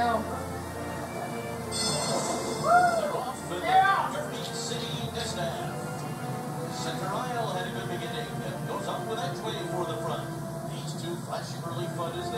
go. Center aisle had a good beginning and goes up with that 20 for the front. These two flashy early funders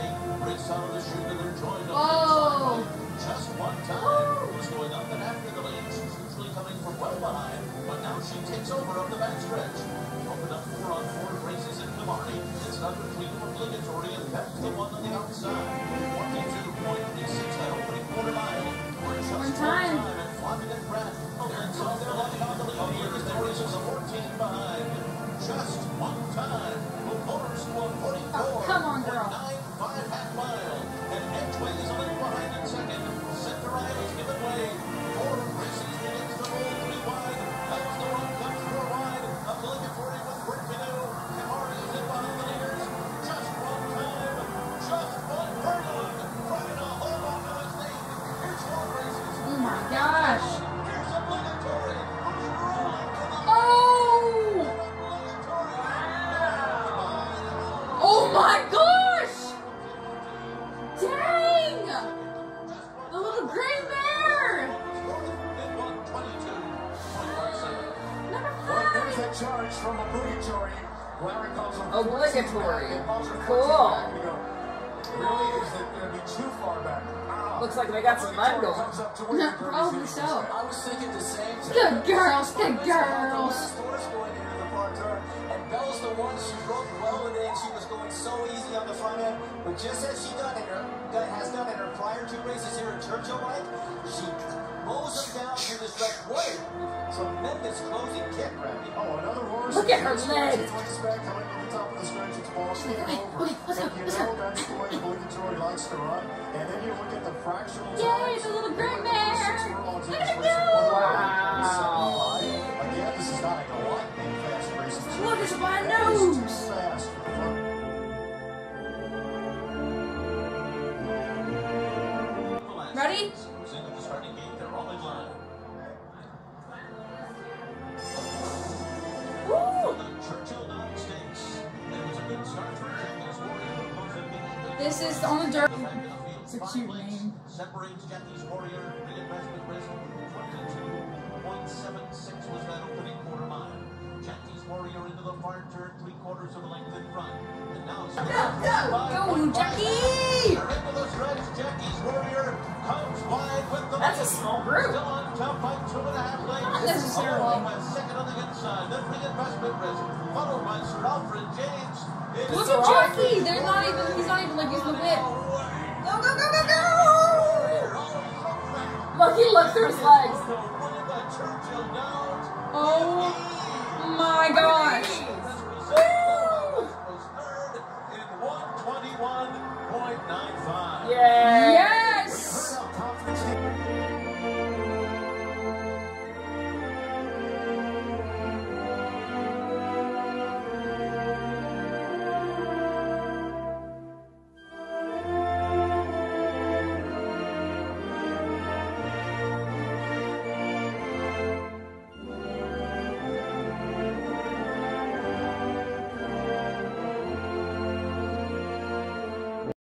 a charge from obligatory. Larry calls him Obligatory. 14 back, and Cool. 14 back to go. Really, is it going to be too far back? Ah. Looks like they got some mud Obligatory going. comes up to win the Probably so. I was thinking the same thing. Good girls, good girls. Last horse going into the front turn, and Belle's the one. She broke well today, and she was going so easy on the front end. But just as she done in her, that has done in her prior two races here at Churchill Mike, she mows them down to the stretch. What a tremendous closing kick, Randy. Oh, another horse. Look at her This leg. horse is back coming to the top of the stretch. It's ball Okay, over. okay, let's go, And you let's know go. that's the way likes to run. And then you look at the fractional Yay, times. the little gray Six bear! Look at race. it go! Wow. Again, this is not a lightning fast race. Look, it's my That is too nose! fast for the front. Ready? This is on the dirt. back of the field. It's a cute name. Separates Jackie's Warrior. Reinvestment risk. 22.76 was that opening quarter mile. Jackie's Warrior into the far turn, three quarters of a length in front. And now Go, go, Jackie! Sir Alfred James. It is Look Sir at Jackie! They're not even, he's not even like using the whip. Go, go, go, go, go! Look, oh he looked through his legs. Oh my gosh!